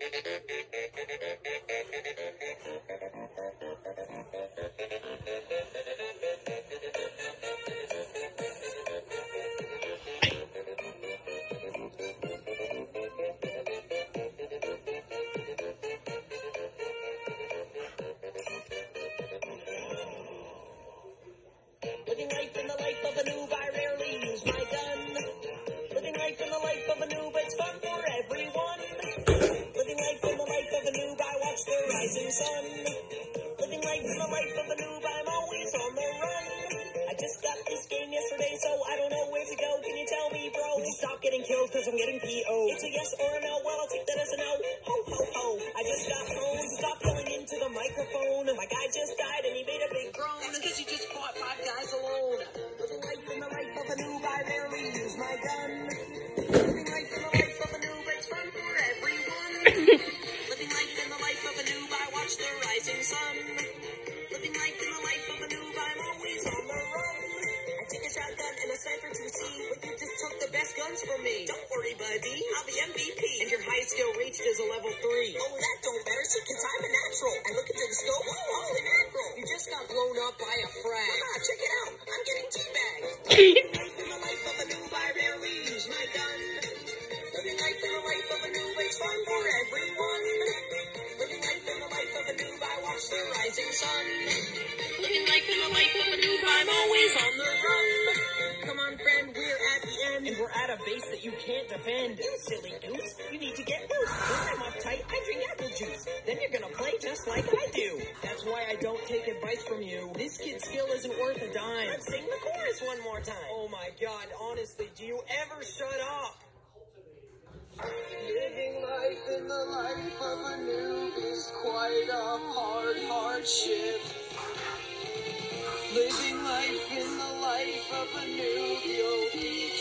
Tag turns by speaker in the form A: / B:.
A: えっ? Sun. Living life in the life of a noob, I'm always on the run. I just got this game yesterday, so I don't know where to go. Can you tell me, bro? Stop getting killed because I'm getting PO? It's a yes or a no, well, I'll take that as a no. Ho, ho, ho. I just got home, stop yelling into the microphone. My guy just died and he made a big groan. That's because you just fought five guys alone. Living life in the life of a noob, I rarely use my gun. Living life in the life of a noob, it's fun for everyone. rising sun. Living life in the life of a noob, I'm always on the run. I take a shotgun and a sniper to see, but you just took the best guns from me. Don't worry, buddy, I'll be MVP. And your high skill reached is a level three. Oh, that don't matter, see, cause I'm a natural. I look into the scope, oh, holy mackerel. You just got blown up by a frag. Ah, check it out, I'm getting teabagged. Living life in the life of a noob, I rarely use my gun. Living life in the life of a noob, it's fun for everyone. Rising sun. Living life in the life of a noob, I'm always on the run. Come on, friend, we're at the end. And we're at a base that you can't defend. You silly goose, you need to get loose. When I'm uptight, I drink apple juice. Then you're gonna play just like I do. That's why I don't take advice from you. This kid's skill isn't worth a dime. Let's sing the chorus one more time. Oh my god, honestly, do you ever shut up?
B: Living life in the life of a noob is quite hardship. Living life in the life of a be